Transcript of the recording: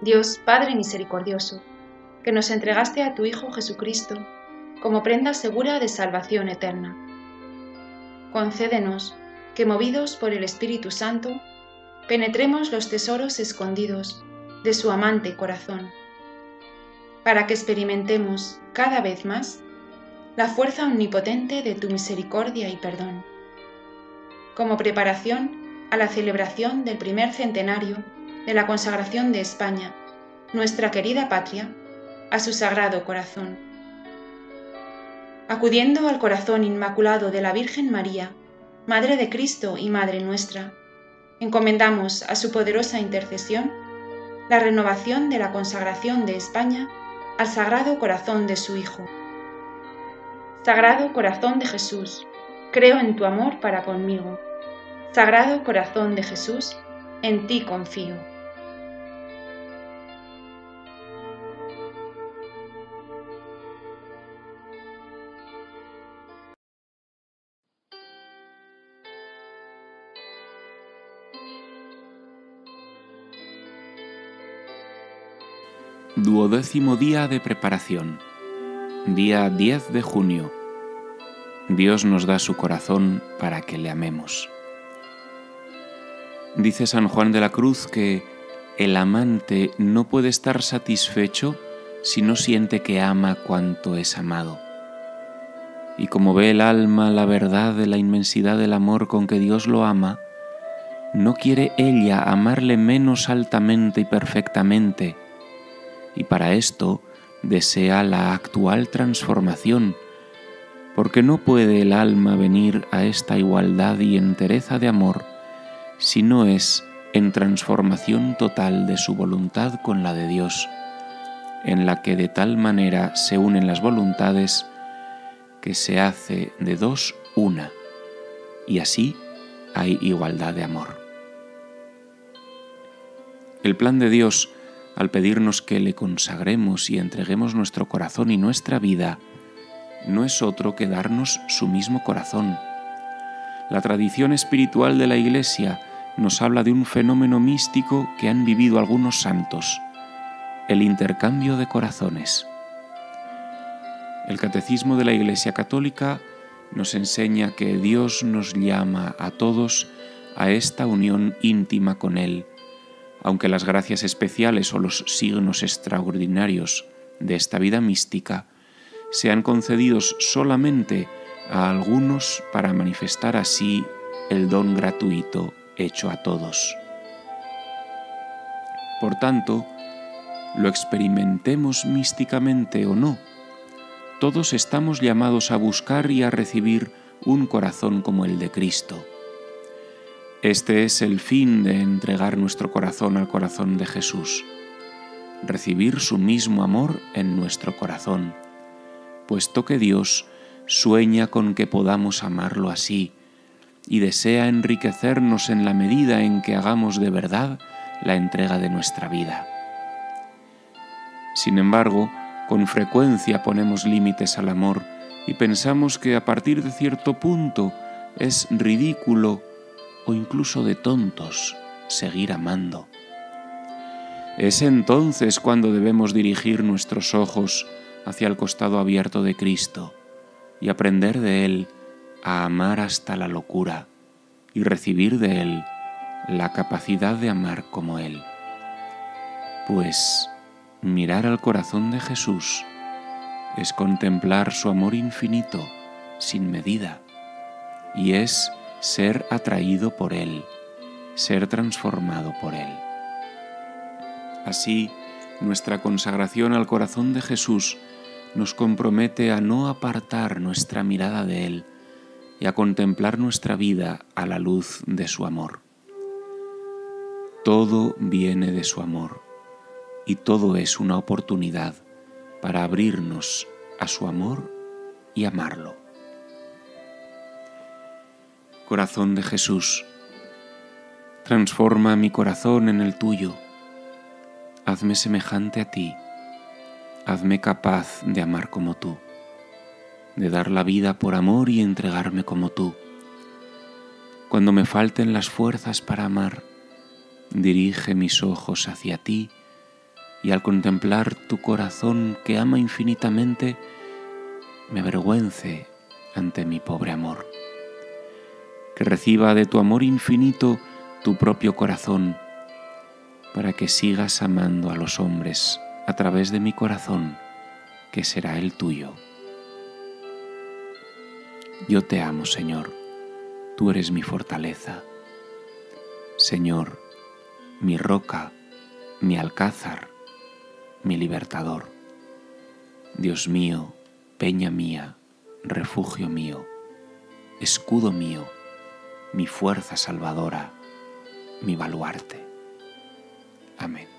Dios Padre misericordioso, que nos entregaste a tu Hijo Jesucristo como prenda segura de salvación eterna. Concédenos que, movidos por el Espíritu Santo, penetremos los tesoros escondidos de su amante corazón, para que experimentemos cada vez más la fuerza omnipotente de tu misericordia y perdón. Como preparación a la celebración del primer centenario de la consagración de España, nuestra querida patria, a su sagrado corazón. Acudiendo al corazón inmaculado de la Virgen María, Madre de Cristo y Madre nuestra, encomendamos a su poderosa intercesión la renovación de la consagración de España al Sagrado Corazón de su Hijo. Sagrado Corazón de Jesús, creo en tu amor para conmigo. Sagrado Corazón de Jesús, en ti confío. Duodécimo día de preparación. Día 10 de junio. Dios nos da su corazón para que le amemos. Dice San Juan de la Cruz que el amante no puede estar satisfecho si no siente que ama cuanto es amado. Y como ve el alma la verdad de la inmensidad del amor con que Dios lo ama, no quiere ella amarle menos altamente y perfectamente, y para esto desea la actual transformación, porque no puede el alma venir a esta igualdad y entereza de amor si no es en transformación total de su voluntad con la de Dios, en la que de tal manera se unen las voluntades que se hace de dos una, y así hay igualdad de amor. El plan de Dios al pedirnos que le consagremos y entreguemos nuestro corazón y nuestra vida, no es otro que darnos su mismo corazón. La tradición espiritual de la Iglesia nos habla de un fenómeno místico que han vivido algunos santos, el intercambio de corazones. El Catecismo de la Iglesia Católica nos enseña que Dios nos llama a todos a esta unión íntima con Él aunque las gracias especiales o los signos extraordinarios de esta vida mística sean concedidos solamente a algunos para manifestar así el don gratuito hecho a todos. Por tanto, lo experimentemos místicamente o no, todos estamos llamados a buscar y a recibir un corazón como el de Cristo este es el fin de entregar nuestro corazón al corazón de Jesús, recibir su mismo amor en nuestro corazón, puesto que Dios sueña con que podamos amarlo así y desea enriquecernos en la medida en que hagamos de verdad la entrega de nuestra vida. Sin embargo, con frecuencia ponemos límites al amor y pensamos que a partir de cierto punto es ridículo o incluso de tontos seguir amando. Es entonces cuando debemos dirigir nuestros ojos hacia el costado abierto de Cristo y aprender de Él a amar hasta la locura y recibir de Él la capacidad de amar como Él. Pues mirar al corazón de Jesús es contemplar su amor infinito, sin medida, y es ser atraído por Él, ser transformado por Él. Así, nuestra consagración al corazón de Jesús nos compromete a no apartar nuestra mirada de Él y a contemplar nuestra vida a la luz de su amor. Todo viene de su amor y todo es una oportunidad para abrirnos a su amor y amarlo. Corazón de Jesús, transforma mi corazón en el tuyo. Hazme semejante a ti. Hazme capaz de amar como tú, de dar la vida por amor y entregarme como tú. Cuando me falten las fuerzas para amar, dirige mis ojos hacia ti y al contemplar tu corazón que ama infinitamente, me avergüence ante mi pobre amor. Reciba de tu amor infinito tu propio corazón, para que sigas amando a los hombres a través de mi corazón, que será el tuyo. Yo te amo, Señor, tú eres mi fortaleza. Señor, mi roca, mi alcázar, mi libertador. Dios mío, peña mía, refugio mío, escudo mío, mi fuerza salvadora, mi baluarte. Amén.